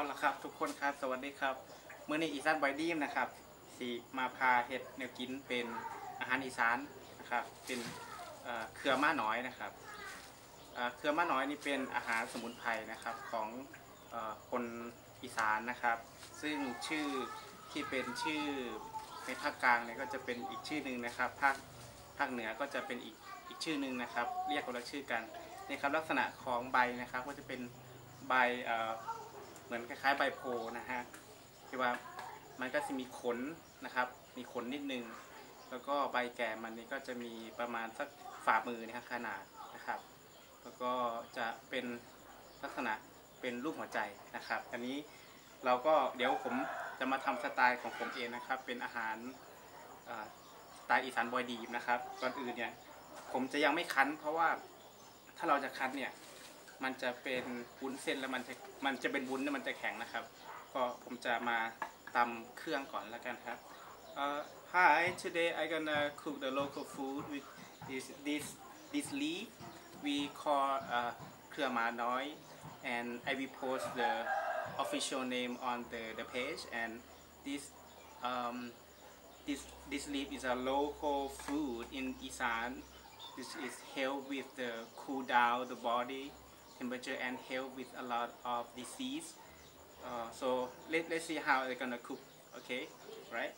เอาละครับ ทุกคนครับสวัสดีครับเมื้อนี้อีสานบอยดีมนะครับสีมาพาเห็ดแนวกินเป็นอาหารอีสานนะครับเป็นเอ่อเครือม้าน้อยนะครับเอ่อเครือม้าน้อยนี่เป็นอาหารสมุนไพรนะครับของอคนอีสานนะครับ ซึ่งชื่อที่เป็นชื่อในภาคกลางเนี่ยก็จะเป็นอีกชื่อหนึ่งนะครับภาคภาคเหนือก็จะเป็นอีกอีกชื่อหนึ่งนะครับ เรียกคนละชื่อกันนี่ครับลักษณะของใบนะครับก็จะเป็นใบ เหมือนคล้ายๆใบโพนะฮะที่ว่ามันก็จะมีขนนะครับ มีขนนิดนึง แล้วก็ใบแก่มันนี่ก็จะมีประมาณสักฝ่ามือนะครับขนาดนะครับ แล้วก็จะเป็นลักษณะเป็นรูปหัวใจนะครับ อันนี้เราก็เดี๋ยวผมจะมาทำสไตล์ของผมเองนะครับ เป็นอาหารสไตล์อีสานบอยดีนะครับ ก่อนอื่นเนี่ยผมจะยังไม่คั้น เพราะว่าถ้าเราจะคั้นเนี่ย มันจะเป็นวุ้นเส้นแล้วมันจะมันจะเป็นวุ้นแล้วมันจะแข็งนะครับ ก็ผมจะมาตำเครื่องก่อนแล้วกันครับ uh, Hi today I gonna cook the local food with this this this leaf we call uh, เครือหมาน้อย and I will post the official name on the the page and this um this this leaf is a local food in Isan this is help with the cool down the body temperature and help with a lot of disease. Uh, so let, let's see how they're gonna cook. Okay, right?